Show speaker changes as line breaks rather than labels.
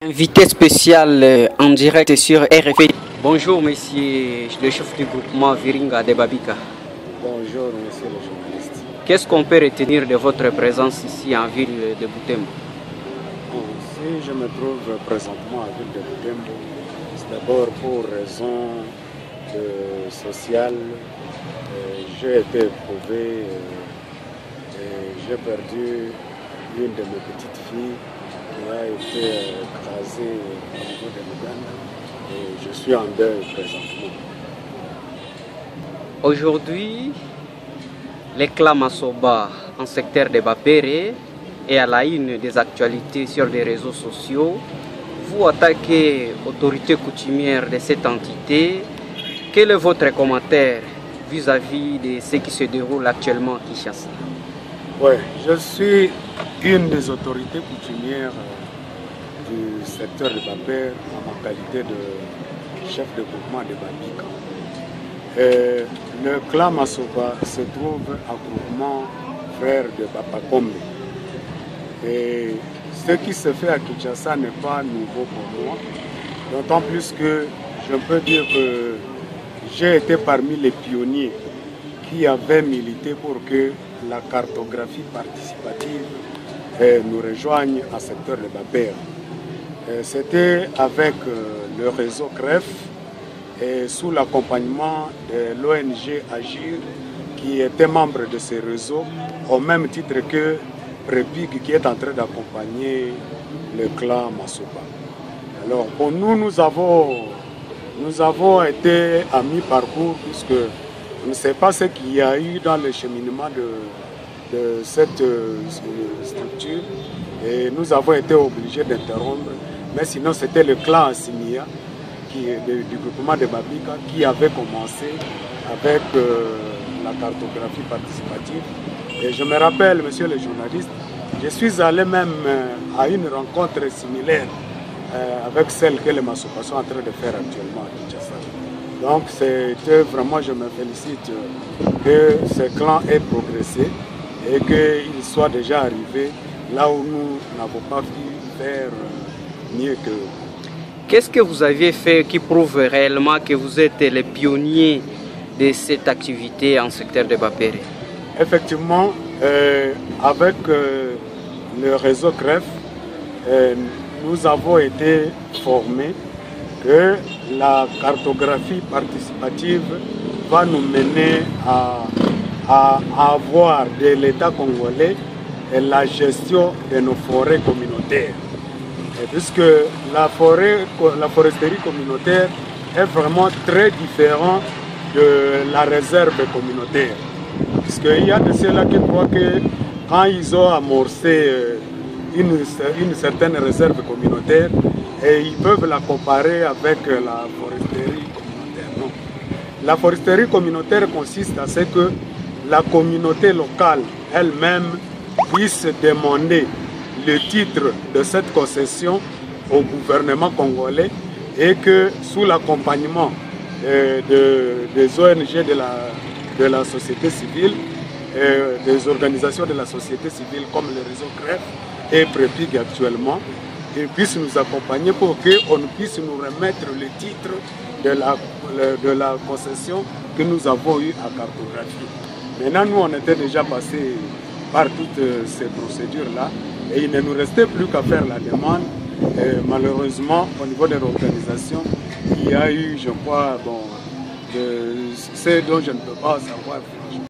Invité spécial euh, en direct sur RFI. Bonjour, monsieur le chef du groupement Viringa de Babika.
Bonjour, monsieur le journaliste.
Qu'est-ce qu'on peut retenir de votre présence ici en ville de Boutembo
Bon, si je me trouve présentement en ville de Boutembo, c'est d'abord pour raison de sociale. Euh, j'ai été éprouvé, euh, et j'ai perdu une de mes petites filles été euh, écrasée au niveau et je suis en deuil présentement.
Aujourd'hui, les Masoba en secteur de Bapere et à la une des actualités sur les réseaux sociaux. Vous attaquez autorité coutumière de cette entité. Quel est votre commentaire vis-à-vis de ce qui se déroule actuellement à Kinshasa?
Oui, je suis une des autorités coutumières euh, du secteur de Bapere en ma qualité de chef de groupement de Babika. Et le clan Masoba se trouve à groupement frère de Bapakombe. Et ce qui se fait à Kinshasa n'est pas nouveau pour moi, d'autant plus que je peux dire que j'ai été parmi les pionniers qui avaient milité pour que la cartographie participative eh, nous rejoigne en secteur de Babert. C'était avec euh, le réseau CREF et sous l'accompagnement de l'ONG Agir qui était membre de ce réseau au même titre que Prepig qui est en train d'accompagner le clan Masoba. Alors pour nous, nous avons, nous avons été à mi-parcours puisque on ne sait pas ce qu'il y a eu dans le cheminement de, cette euh, structure et nous avons été obligés d'interrompre. Mais sinon, c'était le clan Assimia du groupement de Babika qui avait commencé avec euh, la cartographie participative. Et je me rappelle, monsieur le journaliste, je suis allé même euh, à une rencontre similaire avec celle que les Massoupas sont en train de faire actuellement à Kinshasa. Donc c'était vraiment, je me félicite que ce clan ait progressé et qu'il soit déjà arrivé là où nous n'avons pas pu faire mieux que
Qu'est-ce que vous aviez fait qui prouve réellement que vous êtes les pionniers de cette activité en secteur de Bapere
Effectivement, euh, avec euh, le réseau CREF, euh, nous avons été formés que la cartographie participative va nous mener à, avoir de l'État congolais la gestion de nos forêts communautaires. Et puisque la, forêt, la foresterie communautaire est vraiment très différente de la réserve communautaire. Puisqu'il y a de ceux-là qui croient que quand ils ont amorcé une, certaine réserve communautaire, et ils peuvent la comparer avec la foresterie communautaire. La foresterie communautaire consiste à ce que la communauté locale elle-même puisse demander le titre de cette concession au gouvernement congolais et que sous l'accompagnement euh, de, des ONG de la, de la société civile, euh, des organisations de la société civile comme le réseau CREF et PREPIG actuellement, ils puissent nous accompagner pour qu'on puisse nous remettre le titre de la, de la concession que nous avons eu à cartographie. Maintenant, nous, on était déjà passé par toutes ces procédures-là et il ne nous restait plus qu'à faire la demande. Et malheureusement, au niveau de l'organisation, il y a eu, je crois, bon, de, ce dont je ne peux pas savoir